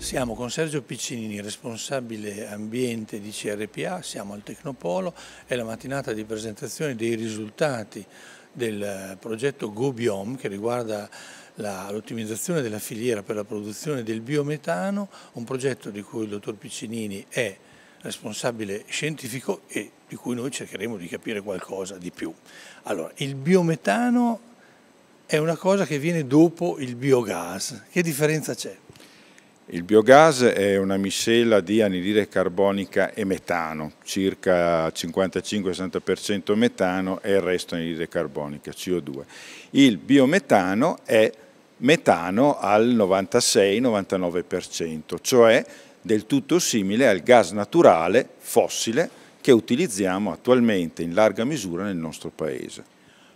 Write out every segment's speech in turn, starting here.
Siamo con Sergio Piccinini, responsabile ambiente di CRPA, siamo al Tecnopolo, è la mattinata di presentazione dei risultati del progetto GoBiome che riguarda l'ottimizzazione della filiera per la produzione del biometano, un progetto di cui il dottor Piccinini è responsabile scientifico e di cui noi cercheremo di capire qualcosa di più. Allora, il biometano è una cosa che viene dopo il biogas, che differenza c'è? Il biogas è una miscela di anidride carbonica e metano, circa 55-60% metano e il resto anidride carbonica, CO2. Il biometano è metano al 96-99%, cioè del tutto simile al gas naturale fossile che utilizziamo attualmente in larga misura nel nostro paese.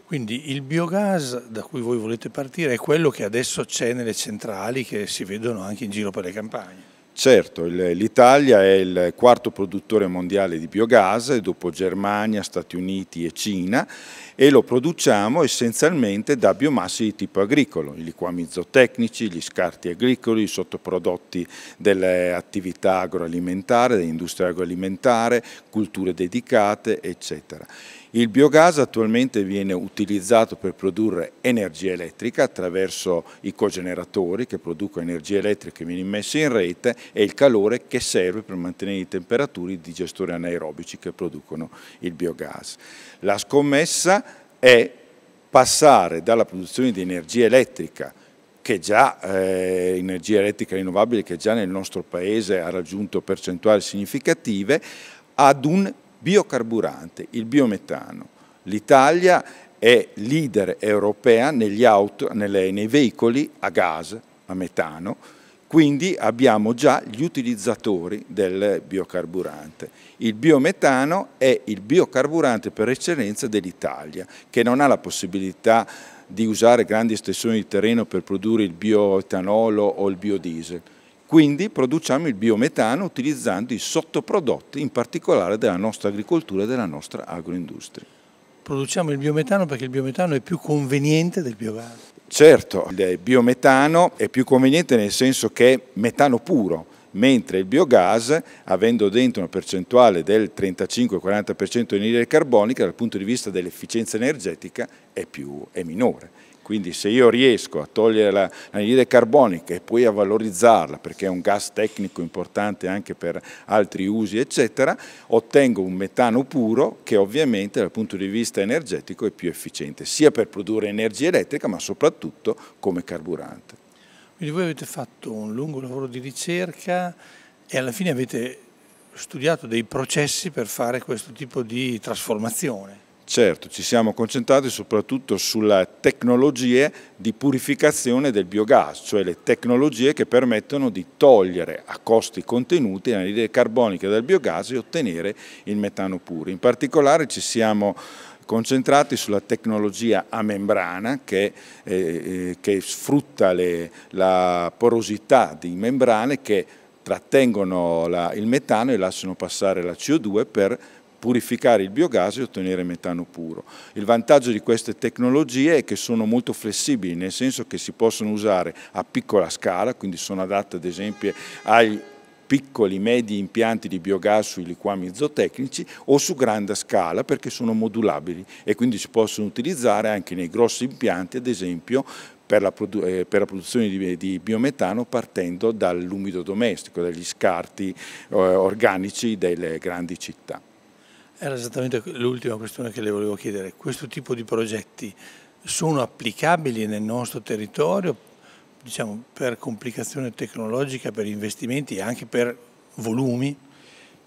Quindi il biogas da cui voi volete partire è quello che adesso c'è nelle centrali che si vedono anche in giro per le campagne. Certo, l'Italia è il quarto produttore mondiale di biogas dopo Germania, Stati Uniti e Cina e lo produciamo essenzialmente da biomasse di tipo agricolo, i liquami zootecnici, gli scarti agricoli, i sottoprodotti delle attività agroalimentari, dell'industria agroalimentare, culture dedicate, eccetera. Il biogas attualmente viene utilizzato per produrre energia elettrica attraverso i cogeneratori che producono energia elettrica che viene immessa in rete e il calore che serve per mantenere le temperature di gestori anaerobici che producono il biogas. La scommessa è passare dalla produzione di energia elettrica che già eh, energia elettrica rinnovabile che già nel nostro paese ha raggiunto percentuali significative ad un biocarburante, il biometano. L'Italia è leader europea negli auto, nelle, nei veicoli a gas, a metano, quindi abbiamo già gli utilizzatori del biocarburante. Il biometano è il biocarburante per eccellenza dell'Italia, che non ha la possibilità di usare grandi estensioni di terreno per produrre il bioetanolo o il biodiesel quindi produciamo il biometano utilizzando i sottoprodotti, in particolare della nostra agricoltura e della nostra agroindustria. Produciamo il biometano perché il biometano è più conveniente del biogas? Certo, il biometano è più conveniente nel senso che è metano puro, mentre il biogas, avendo dentro una percentuale del 35-40% di anidride carbonica, dal punto di vista dell'efficienza energetica è, più, è minore. Quindi se io riesco a togliere l'anidride carbonica e poi a valorizzarla, perché è un gas tecnico importante anche per altri usi, eccetera, ottengo un metano puro che ovviamente dal punto di vista energetico è più efficiente, sia per produrre energia elettrica ma soprattutto come carburante. Quindi voi avete fatto un lungo lavoro di ricerca e alla fine avete studiato dei processi per fare questo tipo di trasformazione. Certo, ci siamo concentrati soprattutto sulle tecnologie di purificazione del biogas, cioè le tecnologie che permettono di togliere a costi contenuti l'anidride carbonica del biogas e ottenere il metano puro. In particolare ci siamo concentrati sulla tecnologia a membrana che, eh, eh che sfrutta le, la porosità di membrane che trattengono la, il metano e lasciano passare la CO2 per purificare il biogas e ottenere metano puro. Il vantaggio di queste tecnologie è che sono molto flessibili, nel senso che si possono usare a piccola scala, quindi sono adatte ad esempio ai piccoli, medi impianti di biogas sui liquami zootecnici o su grande scala perché sono modulabili e quindi si possono utilizzare anche nei grossi impianti, ad esempio per la, eh, produzione di, di, biometano partendo dall'umido domestico, dagli scarti eh, organici delle grandi città. Era esattamente l'ultima questione che le volevo chiedere. Questo tipo di progetti sono applicabili nel nostro territorio diciamo, per complicazione tecnologica, per investimenti e anche per volumi?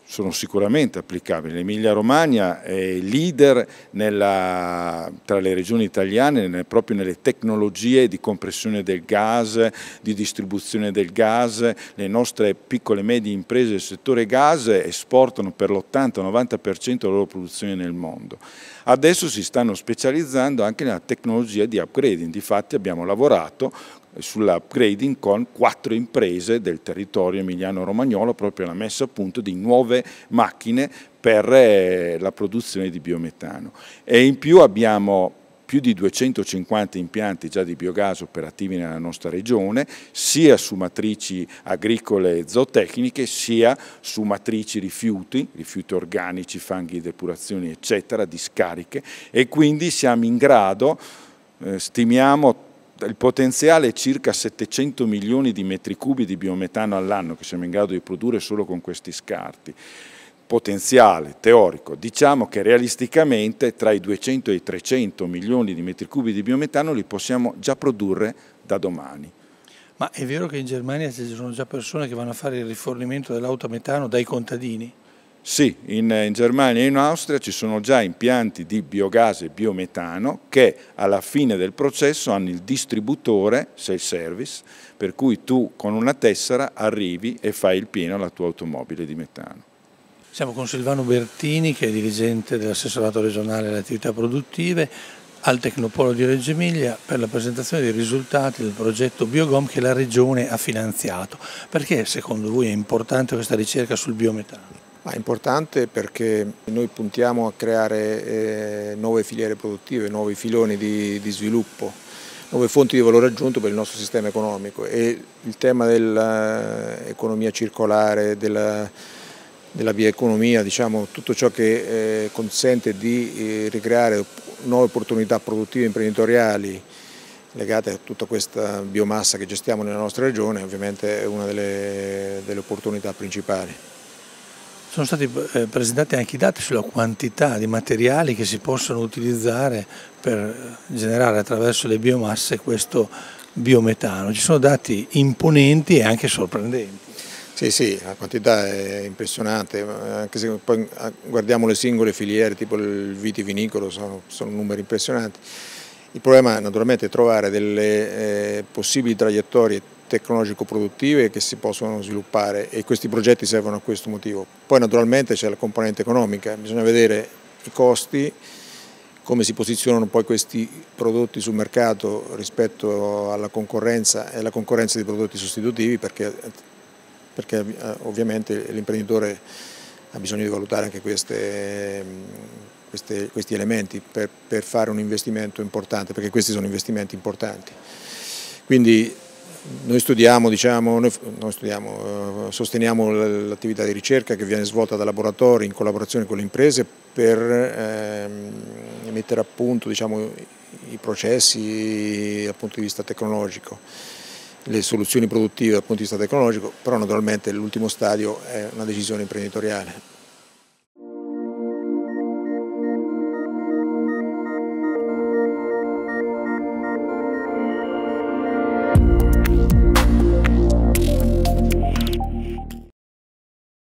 Sono sicuramente applicabili. L'Emilia Romagna è leader nella, tra le regioni italiane proprio nelle tecnologie di compressione del gas, di distribuzione del gas. Le nostre piccole e medie imprese del settore gas esportano per l'80-90% della loro produzione nel mondo. Adesso si stanno specializzando anche nella tecnologia di upgrading, difatti abbiamo lavorato sull'upgrading con quattro imprese del territorio emiliano-romagnolo proprio alla messa a punto di nuove macchine per eh, la produzione di biometano. E in più abbiamo più di 250 impianti già di biogas operativi nella nostra regione, sia su matrici agricole e zootecniche, sia su matrici rifiuti, rifiuti organici, fanghi, depurazioni, eccetera, discariche e quindi siamo in grado, eh, stimiamo il potenziale è circa 700 milioni di metri cubi di biometano all'anno che siamo in grado di produrre solo con questi scarti potenziale teorico, diciamo che realisticamente tra i 200 e i 300 milioni di metri cubi di biometano li possiamo già produrre da domani. Ma è vero che in Germania ci sono già persone che vanno a fare il rifornimento dell'auto metano dai contadini? Sì, in, in, Germania e in Austria ci sono già impianti di biogas e biometano che alla fine del processo hanno il distributore, self-service, per cui tu con una tessera arrivi e fai il pieno alla tua automobile di metano. Siamo con Silvano Bertini che è dirigente dell'assessorato regionale alle attività produttive al Tecnopolo di Reggio Emilia per la presentazione dei risultati del progetto Biogom che la Regione ha finanziato. Perché secondo voi è importante questa ricerca sul biometano? Ma è importante perché noi puntiamo a creare eh, nuove filiere produttive, nuovi filoni di, di sviluppo nuove fonti di valore aggiunto per il nostro sistema economico e il tema dell'economia circolare, della della bioeconomia, diciamo, tutto ciò che eh, consente di eh, ricreare nuove opportunità produttive e imprenditoriali legate a tutta questa biomassa che gestiamo nella nostra regione, ovviamente è una delle, delle opportunità principali. Sono stati eh, presentati anche i dati sulla quantità di materiali che si possono utilizzare per generare attraverso le biomasse questo biometano. Ci sono dati imponenti e anche sorprendenti. Sì, sì, la quantità è impressionante, anche se poi ah, guardiamo le singole filiere, tipo il vitivinicolo, sono, sono numeri impressionanti. Il problema naturalmente è trovare delle eh, possibili traiettorie tecnologico-produttive che si possono sviluppare e questi progetti servono a questo motivo. Poi naturalmente c'è la componente economica, bisogna vedere i costi, come si posizionano poi questi prodotti sul mercato rispetto alla concorrenza e alla concorrenza di prodotti sostitutivi perché perché eh, ovviamente l'imprenditore ha bisogno di valutare anche queste, queste, questi elementi per, per, fare un investimento importante, perché questi sono investimenti importanti. Quindi noi studiamo, diciamo, noi, noi studiamo, eh, sosteniamo l'attività di ricerca che viene svolta da laboratori in collaborazione con le imprese per eh, mettere a punto diciamo, i processi dal punto di vista tecnologico le soluzioni produttive dal punto di vista tecnologico, però naturalmente l'ultimo stadio è una decisione imprenditoriale.